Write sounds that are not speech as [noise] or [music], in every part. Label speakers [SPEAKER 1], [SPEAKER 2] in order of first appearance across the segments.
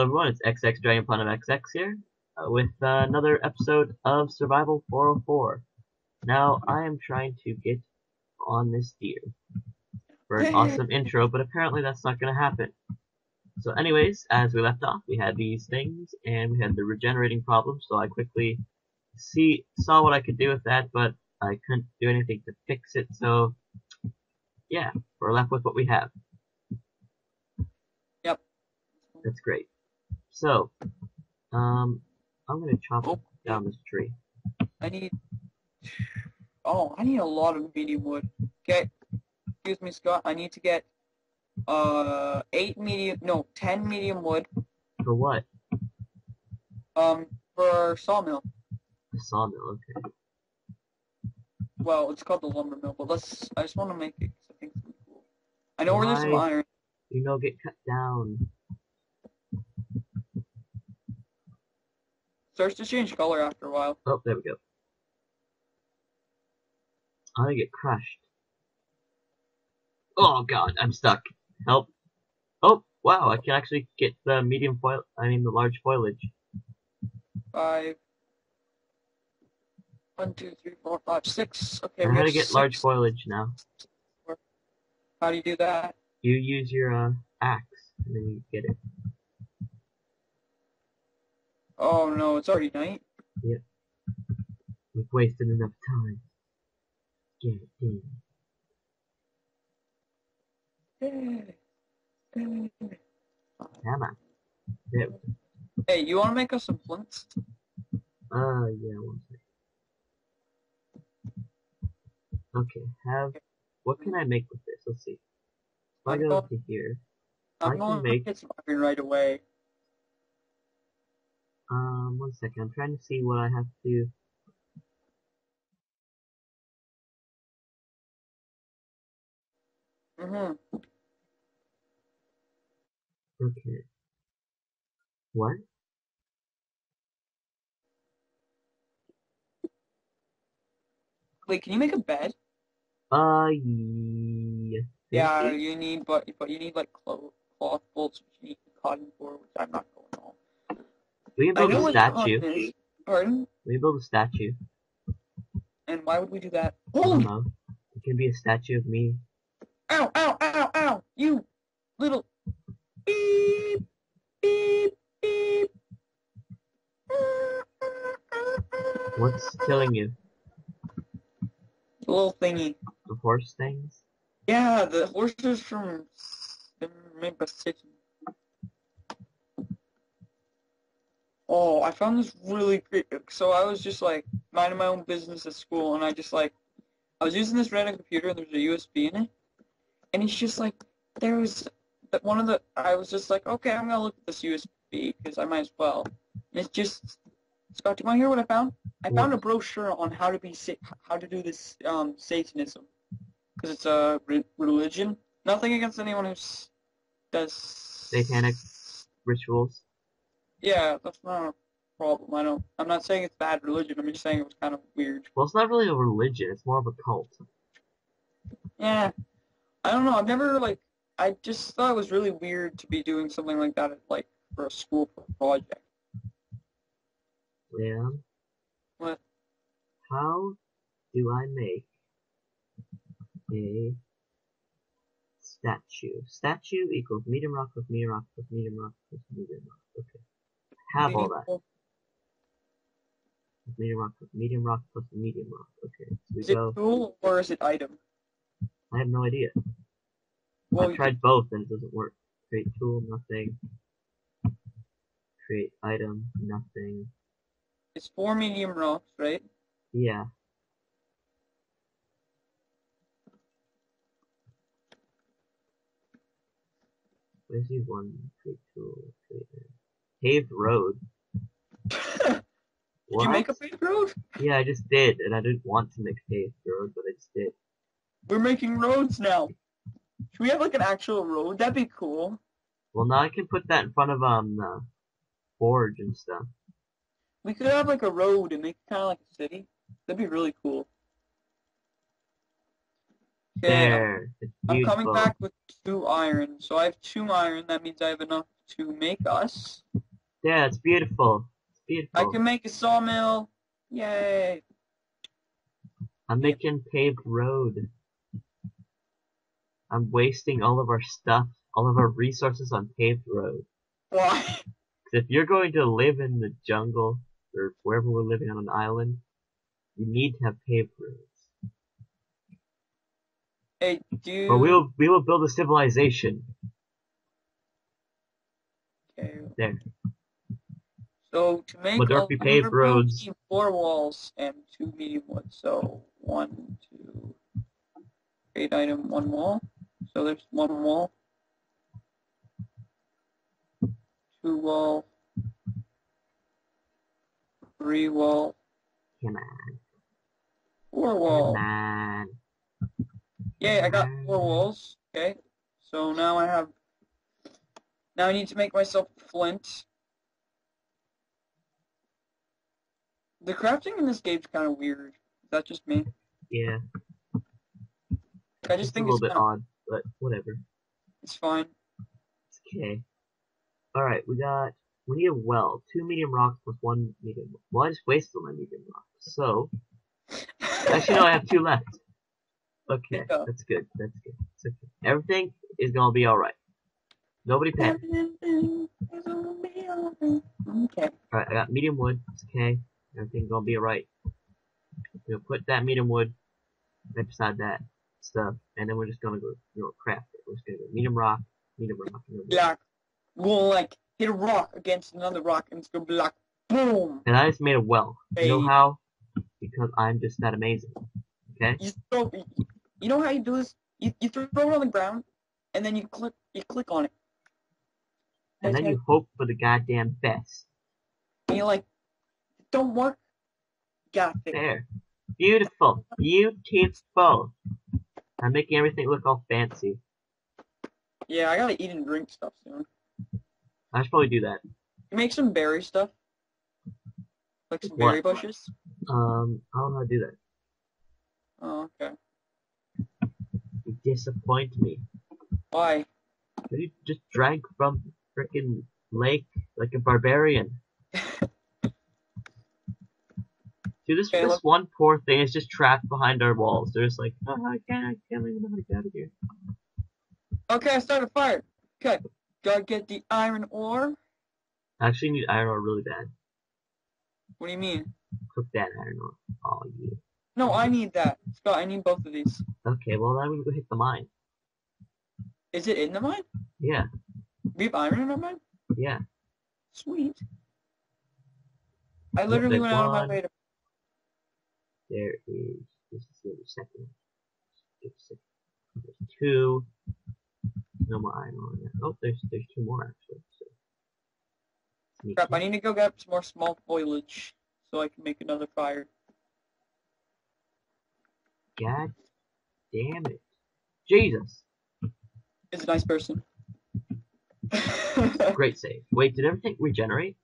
[SPEAKER 1] Hello everyone, it's XX Dragon Platinum XX here uh, with uh, another episode of Survival 404. Now I am trying to get on this deer for an [laughs] awesome intro, but apparently that's not going to happen. So anyways, as we left off, we had these things and we had the regenerating problem, so I quickly see saw what I could do with that, but I couldn't do anything to fix it, so yeah, we're left with what we have.
[SPEAKER 2] Yep.
[SPEAKER 1] That's great. So, um, I'm gonna chop
[SPEAKER 2] Oh.
[SPEAKER 1] down this tree.
[SPEAKER 2] I need. Oh, I need a lot of medium wood. Get. Excuse me, Scott. I need to get uh eight medium, no, ten medium wood.
[SPEAKER 1] For what?
[SPEAKER 2] Um, for our sawmill.
[SPEAKER 1] A sawmill, okay.
[SPEAKER 2] Well, it's called the lumber mill, but let's. I just want to make it 'cause I think it's cool. I know where there's some
[SPEAKER 1] Why?
[SPEAKER 2] iron.
[SPEAKER 1] You know, get cut down.
[SPEAKER 2] Starts to change color after a while.
[SPEAKER 1] Oh, there we go. I'm gonna get crushed. Oh god, I'm stuck. Help. Oh, wow, I can actually get the medium foil, I mean the large foliage.
[SPEAKER 2] Five. One, two, three, four, five, six. Okay,
[SPEAKER 1] I
[SPEAKER 2] we
[SPEAKER 1] know how
[SPEAKER 2] have
[SPEAKER 1] to get large foliage now.
[SPEAKER 2] How do you do that?
[SPEAKER 1] You use your, uh, axe, and then you get it.
[SPEAKER 2] Oh no, it's already night. Yep.
[SPEAKER 1] We've wasted enough time. Get it in. Come on. There.
[SPEAKER 2] Hey, you want to make us some flints?
[SPEAKER 1] Uh, yeah, one second. Okay, have, what can I make with this? Let's see. If I go
[SPEAKER 2] going-
[SPEAKER 1] to here,
[SPEAKER 2] I'm
[SPEAKER 1] I can make-
[SPEAKER 2] to get some iron right away.
[SPEAKER 1] Um, one second, I'm trying to see what I have to,
[SPEAKER 2] Mm-hmm.
[SPEAKER 1] okay. What?
[SPEAKER 2] Wait, can you make a bed?
[SPEAKER 1] Uh, yeah.
[SPEAKER 2] Yeah, you need, but but you need like cloth cloth bolts, which you need cotton for, which I'm not.
[SPEAKER 1] We can build a statue.
[SPEAKER 2] is. Pardon?
[SPEAKER 1] We can build a statue.
[SPEAKER 2] And why would we do that?
[SPEAKER 1] I don't
[SPEAKER 2] Oh!
[SPEAKER 1] know. It can be a statue of me.
[SPEAKER 2] Ow! Ow! Ow! Ow! You little beep beep beep.
[SPEAKER 1] What's killing you?
[SPEAKER 2] The little thingy.
[SPEAKER 1] The horse things?
[SPEAKER 2] Yeah, the horses from Memphis City. Oh, I found this really great. So I was just like minding my own business at school, and I just like I was using this random computer, and there's a USB in it, and it's just like there was that one of the. I was just like, okay, I'm gonna look at this USB because I might as well. And it's just Scott, do you want to hear what I found? I found a brochure on how to be how to do this um Satanism because it's a re- religion. Nothing against anyone who does
[SPEAKER 1] Satanic. Rituals?
[SPEAKER 2] Yeah, that's not problem. I don't. I'm not saying it's bad religion. I'm just saying it was kind of weird.
[SPEAKER 1] Well, it's not really a religion, it's more of a cult.
[SPEAKER 2] Yeah, I don't know. I've never like. I just thought it was really weird to be doing something like that, like for a school project.
[SPEAKER 1] Yeah.
[SPEAKER 2] What?
[SPEAKER 1] How do I make a statue? Statue equals medium rock plus medium rock plus medium rock plus medium rock. Okay. Have all that. Medium rock plus medium rock plus medium rock. Okay. So we
[SPEAKER 2] Is it
[SPEAKER 1] go.
[SPEAKER 2] tool or is it item?
[SPEAKER 1] I have no idea.
[SPEAKER 2] Well,
[SPEAKER 1] I've tried both and it doesn't work. Create tool, nothing. Create item, nothing.
[SPEAKER 2] it's four medium rocks, right?
[SPEAKER 1] Yeah. Where's the one create tool? Create paved road. [laughs]
[SPEAKER 2] Did
[SPEAKER 1] What?
[SPEAKER 2] you make a paved road?
[SPEAKER 1] Yeah, I just did, and I didn't want to make a paved road, but I just did.
[SPEAKER 2] We're making roads now. Should we have like an actual road? That'd be cool.
[SPEAKER 1] Well, now I can put that in front of um the forge and stuff.
[SPEAKER 2] We could have like a road and make it kind of like a city. That'd be really cool. Okay, I'm-
[SPEAKER 1] There,
[SPEAKER 2] I'm coming back with two iron. So I have two iron. That means I have enough to make us.
[SPEAKER 1] Yeah, it's beautiful. It's beautiful.
[SPEAKER 2] I can make a sawmill. Yay!
[SPEAKER 1] I'm making paved road. I'm wasting all of our stuff, all of our resources on paved road.
[SPEAKER 2] Why? [laughs]
[SPEAKER 1] 'Cause if you're going to live in the jungle or wherever we're living on an island, you need to have paved roads.
[SPEAKER 2] Hey, dude.
[SPEAKER 1] But we will we will build a civilization
[SPEAKER 2] Okay.
[SPEAKER 1] there.
[SPEAKER 2] So to make a
[SPEAKER 1] paved roads.
[SPEAKER 2] four walls and two medium wood. So one, two, eight item, one wall. So there's one wall. Two wall. Three wall.
[SPEAKER 1] Come on,
[SPEAKER 2] Four wall.
[SPEAKER 1] come on.
[SPEAKER 2] Yay, I got four walls. Okay. So now I have. Now I need to make myself flint. The crafting in this game's kind of weird. Is that just me?
[SPEAKER 1] Yeah,
[SPEAKER 2] I just think
[SPEAKER 1] it's a little
[SPEAKER 2] it's
[SPEAKER 1] bit
[SPEAKER 2] kinda,
[SPEAKER 1] odd, but whatever.
[SPEAKER 2] it's fine.
[SPEAKER 1] It's okay. Alright, we got, we need a well. Two medium rocks plus one medium. Well, I just wasted my medium rocks. So, [laughs] actually no, I have two left. Okay,
[SPEAKER 2] Yeah.
[SPEAKER 1] that's good, that's good. It's okay. Everything is gonna be alright. Nobody panic.
[SPEAKER 2] Okay.
[SPEAKER 1] Alright, I got medium wood. It's okay. Everything's gonna be alright. We'll put that medium wood right beside that stuff, and then we're just gonna go, you know, craft it. We're just gonna go medium rock, medium rock, medium rock.
[SPEAKER 2] Black. We'll like hit a rock against another rock and it's gonna be like boom.
[SPEAKER 1] And I just made a well. You know how? Because I'm just that amazing. Okay?
[SPEAKER 2] You throw. You know how you do this? You, you throw it on the ground, and then you click you click on it.
[SPEAKER 1] And then you hope for the goddamn best.
[SPEAKER 2] and you're like, don't work. Gotta it.
[SPEAKER 1] There. Beautiful. Beautiful. I'm making everything look all fancy.
[SPEAKER 2] Yeah, I gotta eat and drink stuff soon.
[SPEAKER 1] I should probably do that.
[SPEAKER 2] Make some berry stuff, like some
[SPEAKER 1] What?
[SPEAKER 2] berry bushes.
[SPEAKER 1] Um, I don't know how to do that.
[SPEAKER 2] Oh, okay.
[SPEAKER 1] You disappoint me.
[SPEAKER 2] Why?
[SPEAKER 1] You just drank from frickin' lake like a barbarian. See, this, this one poor thing is just trapped behind our walls. They're just like, oh, I can't, I can't even know how to get out of here.
[SPEAKER 2] Okay, I started a fire. Okay, gotta get the iron ore.
[SPEAKER 1] I actually need iron ore really bad.
[SPEAKER 2] What do you mean?
[SPEAKER 1] Cook that iron ore. Oh, yeah.
[SPEAKER 2] No, I need that. Scott, I need both of these.
[SPEAKER 1] Okay, well, then I'm gonna go hit the mine.
[SPEAKER 2] Is it in the mine?
[SPEAKER 1] Yeah,
[SPEAKER 2] We have iron in our mine?
[SPEAKER 1] yeah.
[SPEAKER 2] Sweet. I literally went out of my way to.
[SPEAKER 1] There is, this is the other second. A. There's two. No more iron ore. there. Oh, there's, there's two more actually. So.
[SPEAKER 2] Crap, I need to go get some more small foliage so I can make another fire.
[SPEAKER 1] God damn it. Jesus.
[SPEAKER 2] Is a nice person. [laughs]
[SPEAKER 1] Great save. Wait, did everything regenerate?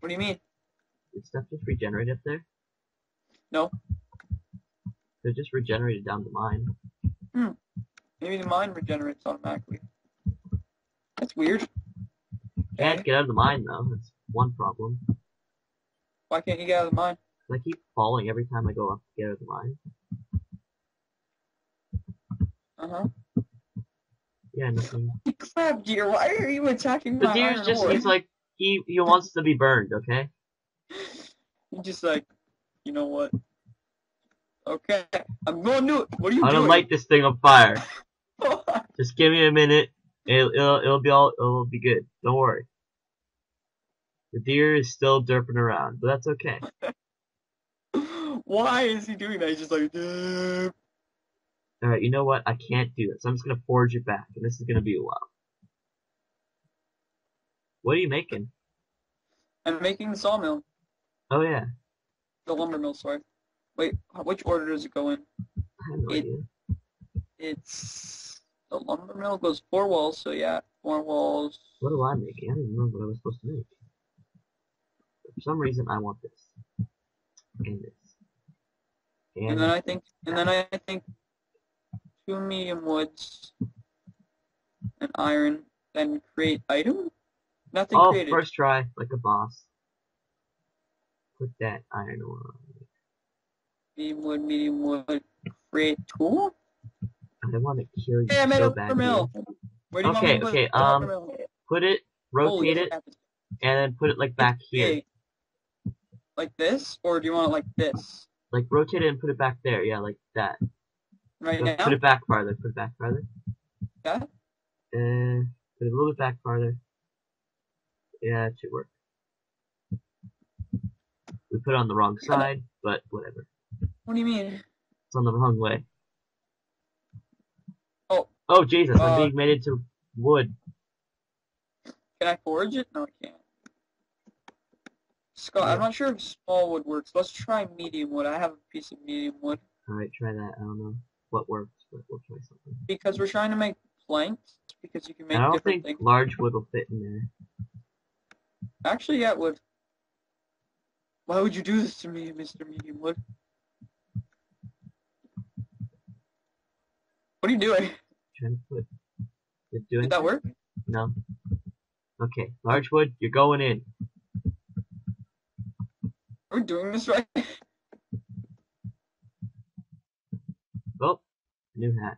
[SPEAKER 2] What do you mean?
[SPEAKER 1] Did stuff just regenerate up there?
[SPEAKER 2] No.
[SPEAKER 1] They're just regenerated down the mine. Hmm.
[SPEAKER 2] Maybe the mine regenerates automatically. That's weird.
[SPEAKER 1] Can't
[SPEAKER 2] Okay.
[SPEAKER 1] get out of the mine though. That's one problem.
[SPEAKER 2] Why can't you get out of the mine?
[SPEAKER 1] I keep falling every time I go up to get out of the mine.
[SPEAKER 2] Uh-huh.
[SPEAKER 1] Yeah, nothing. [laughs]
[SPEAKER 2] Crap, deer, why are you attacking
[SPEAKER 1] The
[SPEAKER 2] my
[SPEAKER 1] deer's just,
[SPEAKER 2] ore?
[SPEAKER 1] he's like, he, he wants to be burned, okay? [laughs]
[SPEAKER 2] You're just like, you know what? Okay, I'm going to do it. What are you doing?
[SPEAKER 1] I'm gonna
[SPEAKER 2] doing?
[SPEAKER 1] light this thing on fire. [laughs] Just give me a minute. It'll, it'll, it'll be all, it'll be good. Don't worry. The deer is still derping around, but that's okay. [laughs]
[SPEAKER 2] Why is he doing that? He's just like, "Duh."
[SPEAKER 1] Alright, you know what? I can't do this. I'm just gonna forge it back, and this is gonna be a while. What are you making?
[SPEAKER 2] I'm making the sawmill.
[SPEAKER 1] Oh yeah,
[SPEAKER 2] The lumber mill, sorry. Wait, which order does it go in?
[SPEAKER 1] No
[SPEAKER 2] It- It's the lumber mill goes four walls, so yeah, four walls.
[SPEAKER 1] What do I make? I don't remember what I was supposed to make. For some reason, I want this. And this. And,
[SPEAKER 2] And then I think, and then I think two medium woods, and iron, then create item. Nothing
[SPEAKER 1] Oh,
[SPEAKER 2] created.
[SPEAKER 1] first try, like a boss. Put that iron ore on.
[SPEAKER 2] Medium wood, medium wood. Create tool?
[SPEAKER 1] I want to kill you
[SPEAKER 2] Hey, I made
[SPEAKER 1] so
[SPEAKER 2] a
[SPEAKER 1] bad.
[SPEAKER 2] mill. Where do you
[SPEAKER 1] Okay,
[SPEAKER 2] want
[SPEAKER 1] okay, um? Put it,
[SPEAKER 2] Holy
[SPEAKER 1] rotate it,
[SPEAKER 2] crap,
[SPEAKER 1] and then put it like back here.
[SPEAKER 2] Like this? Or do you want it like this?
[SPEAKER 1] Like rotate it and put it back there. Yeah, like that.
[SPEAKER 2] Right now?
[SPEAKER 1] Put it back farther. Put it back farther.
[SPEAKER 2] Yeah?
[SPEAKER 1] Uh, put it a little bit back farther. Yeah, it should work. We put it on the wrong side, but whatever.
[SPEAKER 2] What do you mean?
[SPEAKER 1] It's on the wrong way.
[SPEAKER 2] Oh.
[SPEAKER 1] Oh Jesus! I'm
[SPEAKER 2] Uh,
[SPEAKER 1] being made into wood.
[SPEAKER 2] Can I forge it? No, I can't. Scott, I'm not sure if small wood works. Let's try medium wood. I have a piece of medium wood.
[SPEAKER 1] All right, try that. I don't know what works, but we'll try something.
[SPEAKER 2] Because we're trying to make planks. Because you can make
[SPEAKER 1] I don't
[SPEAKER 2] different
[SPEAKER 1] think
[SPEAKER 2] things.
[SPEAKER 1] large wood will fit in there.
[SPEAKER 2] Actually, yeah, it would. Why would you do this to me, Mr. Medium Wood? What are you doing?
[SPEAKER 1] Trying to put. Did it do
[SPEAKER 2] Did that work?
[SPEAKER 1] No. Okay, large wood, you're going in.
[SPEAKER 2] Are we doing this right?
[SPEAKER 1] Oh, new hat.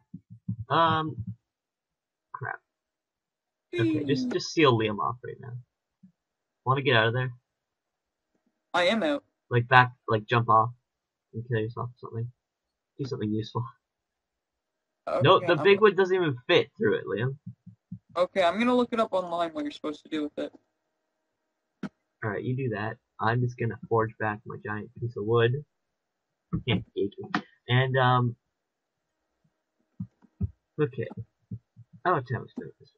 [SPEAKER 1] Um, crap. Okay, just just seal Liam off right now. Want to get out of there?
[SPEAKER 2] I am out.
[SPEAKER 1] Like back, like jump off and kill yourself or something. Do something useful. no, the
[SPEAKER 2] I'm-
[SPEAKER 1] big wood doesn't even fit through it, Liam.
[SPEAKER 2] Okay, I'm gonna look it up online what you're supposed to do with it.
[SPEAKER 1] All right, you do that. I'm just gonna forge back my giant piece of wood. And um, okay. How much time is this?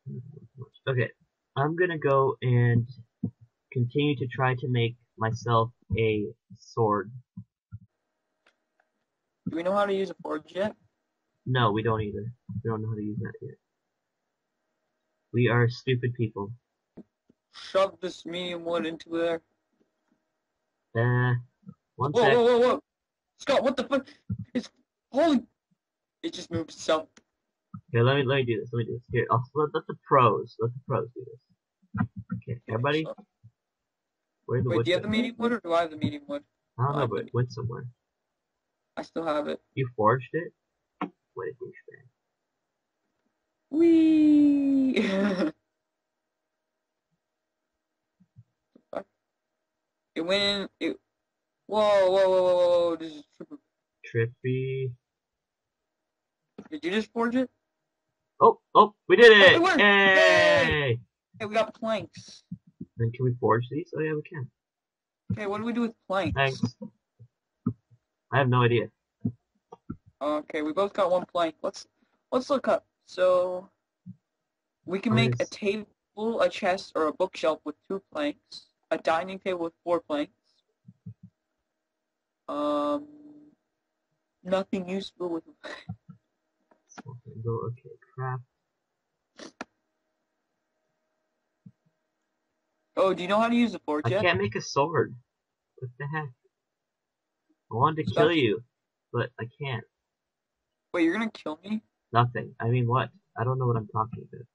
[SPEAKER 1] Okay, I'm gonna go and continue to try to make myself a sword.
[SPEAKER 2] Do we know how to use a forge yet?
[SPEAKER 1] No, we don't either. We don't know how to use that yet. We are stupid people.
[SPEAKER 2] Shove this medium wood into there.
[SPEAKER 1] Uh, one
[SPEAKER 2] Whoa,
[SPEAKER 1] sec.
[SPEAKER 2] whoa, whoa, whoa! Scott, what the fuck? It's holy. It just moved itself.
[SPEAKER 1] Okay, let me let me do this. Let me do this. Here, I'll let, let the pros. Let the pros do this. Okay, everybody, Where's the
[SPEAKER 2] Wait, do you have the medium wood or do I have the medium wood?
[SPEAKER 1] I don't oh,
[SPEAKER 2] know,
[SPEAKER 1] but it went somewhere.
[SPEAKER 2] I still have it.
[SPEAKER 1] You forged it? What a douchebag.
[SPEAKER 2] Wee. [laughs] it went in. It. Whoa, whoa, whoa, whoa, whoa! This is triple.
[SPEAKER 1] Trippy.
[SPEAKER 2] Did you just forge it?
[SPEAKER 1] Oh, oh, we did
[SPEAKER 2] Oh,
[SPEAKER 1] it!
[SPEAKER 2] it worked!
[SPEAKER 1] Yay!
[SPEAKER 2] Hey, we got planks.
[SPEAKER 1] Then can we forge these? Oh yeah, we can.
[SPEAKER 2] Okay, what do we do with planks?
[SPEAKER 1] Thanks. I have no idea.
[SPEAKER 2] Okay, we both got one plank. Let's let's look up. So we can make a table, a chest, or a bookshelf with two planks. A dining table with four planks. Um, nothing useful with.
[SPEAKER 1] Okay, go, okay, craft.
[SPEAKER 2] Oh, do you know how to use the forge
[SPEAKER 1] I can't make a sword. What the heck? I wanted to
[SPEAKER 2] Stop.
[SPEAKER 1] kill you, but I can't.
[SPEAKER 2] Wait, you're gonna kill me?
[SPEAKER 1] Nothing. I mean, what? I don't know what I'm talking about.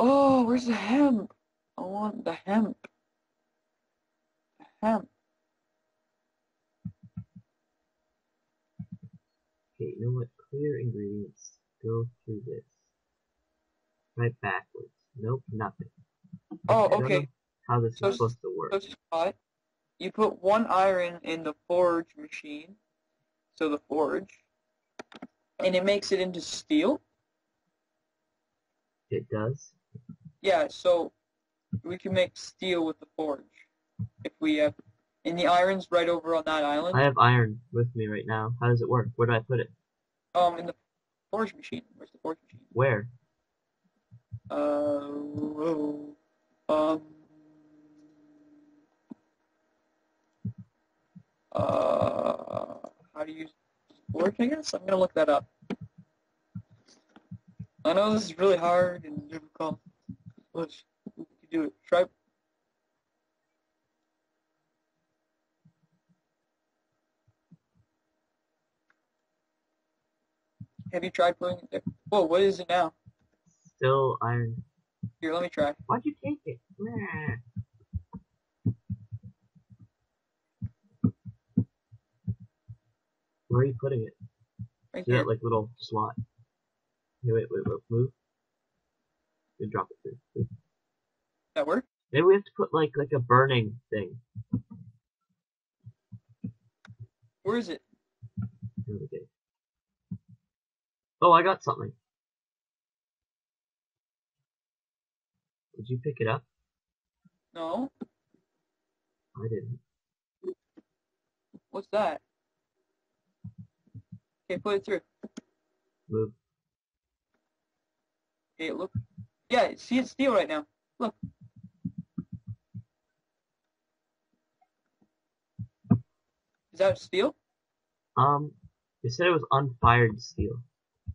[SPEAKER 2] Oh, where's the hemp? I want the hemp. The hemp.
[SPEAKER 1] Okay, you know what? Clear ingredients. Go through this. Right backwards. Nope, nothing.
[SPEAKER 2] Oh, okay.
[SPEAKER 1] How this
[SPEAKER 2] So-
[SPEAKER 1] is supposed to work.
[SPEAKER 2] So Scott, you put one iron in the forge machine, so the forge, and it makes it into steel.
[SPEAKER 1] It does.
[SPEAKER 2] Yeah, so we can make steel with the forge if we have. And the iron's right over on that island.
[SPEAKER 1] I have iron with me right now. How does it work? Where do I put it?
[SPEAKER 2] Um, in the forge machine. Where's the forge machine?
[SPEAKER 1] Where?
[SPEAKER 2] Uh, whoa. Um, uh, how do you forge? I guess I'm gonna look that up. I know this is really hard and difficult. Let's we can do it. Try. Have you tried putting it there? Whoa, what is it now?
[SPEAKER 1] Still iron.
[SPEAKER 2] Here, let me try.
[SPEAKER 1] Why'd you take it? Where are you putting it?
[SPEAKER 2] Right
[SPEAKER 1] See
[SPEAKER 2] here.
[SPEAKER 1] that like little slot? Here, wait, wait, wait, move. Then drop it through. Move.
[SPEAKER 2] That work?
[SPEAKER 1] Maybe we have to put like like a burning thing.
[SPEAKER 2] Where is it?
[SPEAKER 1] Here we go. Oh, I got something. Did you pick it up?
[SPEAKER 2] No.
[SPEAKER 1] I didn't.
[SPEAKER 2] What's that? Okay, put it through.
[SPEAKER 1] Move.
[SPEAKER 2] Okay, look. Yeah, see it's steel right now. Look. Is that steel?
[SPEAKER 1] Um, it said it was unfired steel.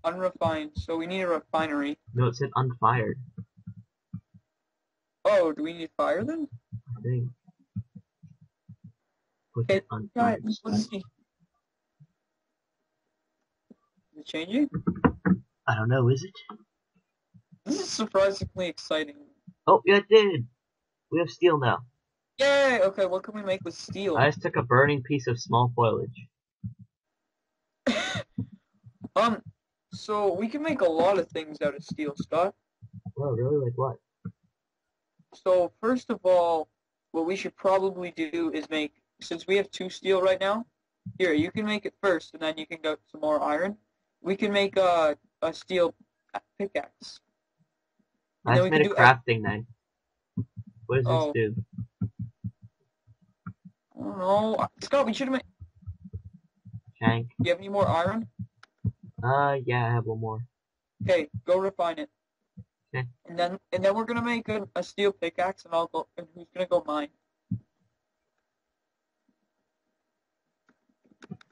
[SPEAKER 2] Unrefined. So we need a refinery.
[SPEAKER 1] No, it said unfired.
[SPEAKER 2] Oh, do we need fire then?
[SPEAKER 1] I think. Put
[SPEAKER 2] Okay,
[SPEAKER 1] it
[SPEAKER 2] Try
[SPEAKER 1] unfired.
[SPEAKER 2] it. Let's see. Is it changing?
[SPEAKER 1] I don't know, is it?
[SPEAKER 2] This is surprisingly exciting.
[SPEAKER 1] Oh, yeah, it did. We have steel now.
[SPEAKER 2] Yay! Okay, what can we make with steel?
[SPEAKER 1] I just took a burning piece of small foliage. [laughs]
[SPEAKER 2] um, so we can make a lot of things out of steel, Scott.
[SPEAKER 1] Oh, really? Like what?
[SPEAKER 2] So first of all, what we should probably do is make, since we have two steel right now, here, you can make it first, and then you can get some more iron. We can make a, a steel pickaxe. And
[SPEAKER 1] I
[SPEAKER 2] then
[SPEAKER 1] just
[SPEAKER 2] we
[SPEAKER 1] made a crafting knife. What does
[SPEAKER 2] Oh.
[SPEAKER 1] this do?
[SPEAKER 2] I don't know. Scott, we should have made,
[SPEAKER 1] Shank.
[SPEAKER 2] do you have any more iron?
[SPEAKER 1] Uh, yeah, I have one more.
[SPEAKER 2] Okay, go refine it.
[SPEAKER 1] Okay.
[SPEAKER 2] And then, and then we're gonna make a, a steel pickaxe, and I'll go, and who's gonna go mine?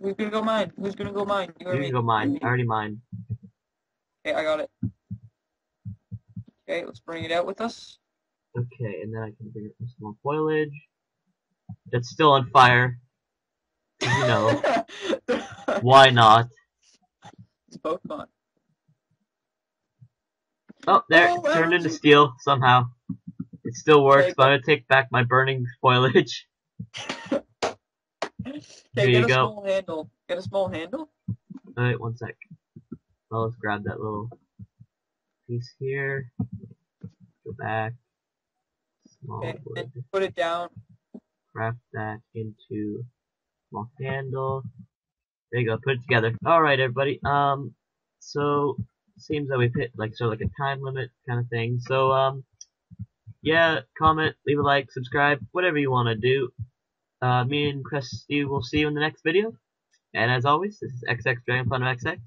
[SPEAKER 2] Who's gonna go mine? Who's gonna go mine? You me?
[SPEAKER 1] go mine. I already mine.
[SPEAKER 2] Okay, I got it. Okay, let's bring it out with us.
[SPEAKER 1] Okay, and then I can bring it up some small foliage. That's still on fire. You know, [laughs] why not?
[SPEAKER 2] it's Pokemon.
[SPEAKER 1] Oh, there,
[SPEAKER 2] Oh,
[SPEAKER 1] it turned into steel somehow. It still works,
[SPEAKER 2] Okay,
[SPEAKER 1] but I'm gonna take back my burning [laughs] foliage. [laughs]
[SPEAKER 2] Okay,
[SPEAKER 1] Here
[SPEAKER 2] get
[SPEAKER 1] you
[SPEAKER 2] a
[SPEAKER 1] go.
[SPEAKER 2] small handle. Get a small handle.
[SPEAKER 1] Alright, one sec. Well, let's grab that little piece here. Go back. Small
[SPEAKER 2] Okay,
[SPEAKER 1] wood.
[SPEAKER 2] and put it down.
[SPEAKER 1] Craft that into small handle. There you go, put it together. Alright everybody, um, so, seems that we've hit like sort of like a time limit kind of thing. So, um, yeah, comment, leave a like, subscribe, whatever you want to do. Uh, me and Chris, Cresty will see you in the next video. And as always, this is XX Dragon Fun of XX.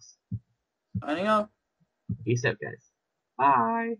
[SPEAKER 2] Signing off.
[SPEAKER 1] Peace out, guys. Bye.